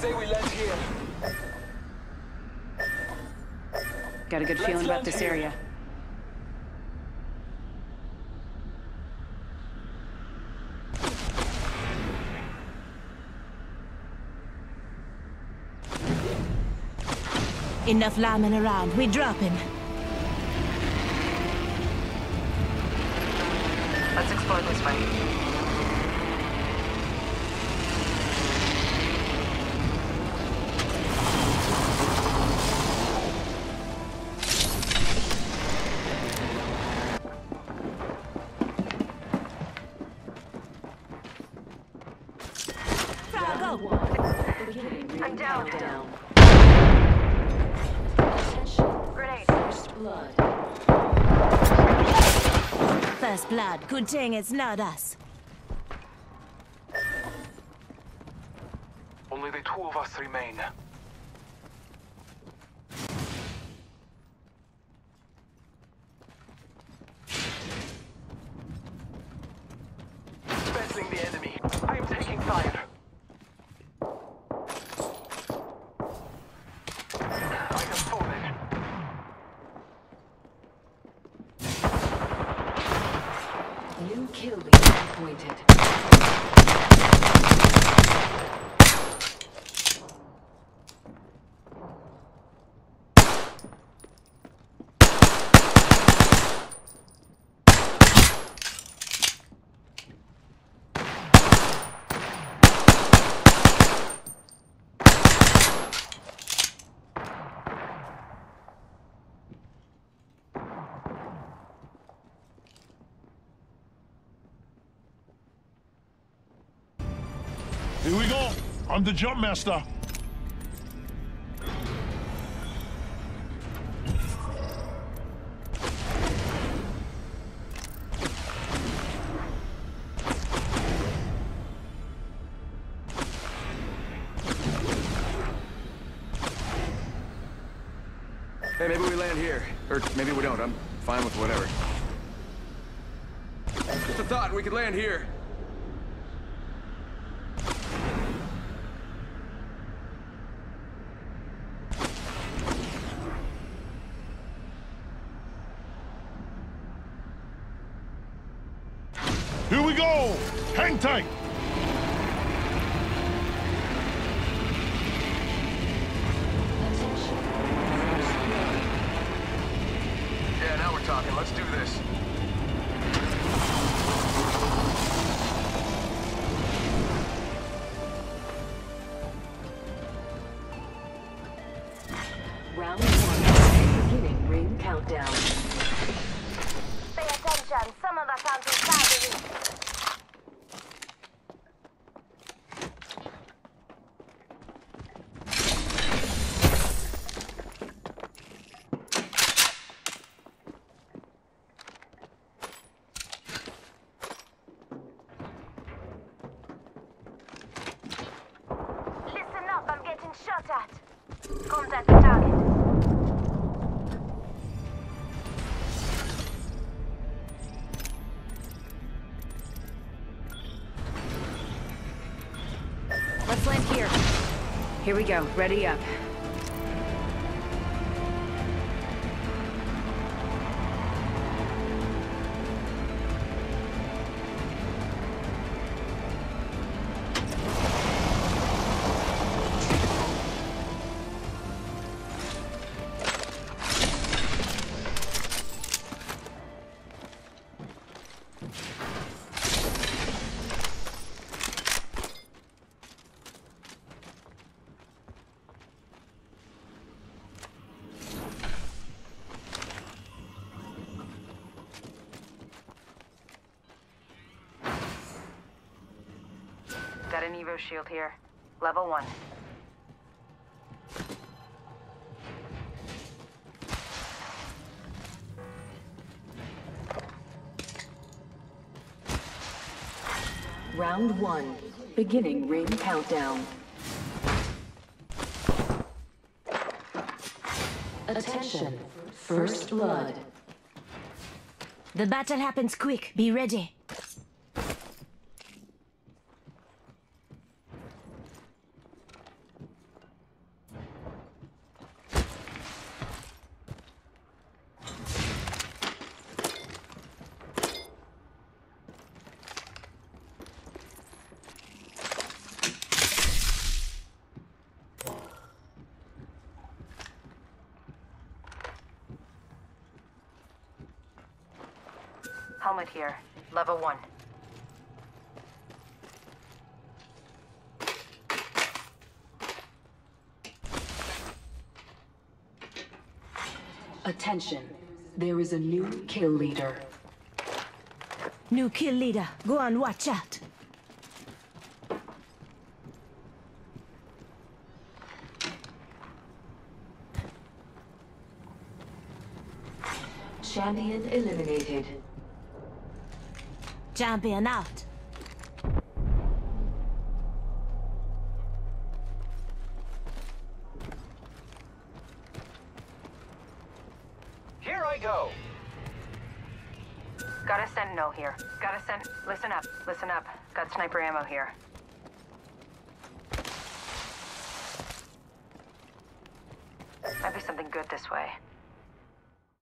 say we land here. Got a good Let's feeling about this here. area. Enough lambing around. We drop him. Let's explore this way. I'm down. Grenade. First blood. Good thing it's not us. Only the two of us remain. Kill leader appointed. Here we go. I'm the jump master. Hey, maybe we land here. Or maybe we don't. I'm fine with whatever. Just a thought, we could land here. Here we go. Hang tight. Yeah, now we're talking. Let's do this. At. Contact the target. Let's land here. Here we go. Ready up. Got an Evo shield here. Level one. Round one. Beginning ring countdown. Attention. First blood. The battle happens quick. Be ready. Helmet here. Level one. Attention. There is a new kill leader. New kill leader. Go on, watch out. Champion eliminated. Champion out. Here I go. Got a sentinel here. Got a sen- Listen up. Listen up. Got sniper ammo here. Might be something good this way.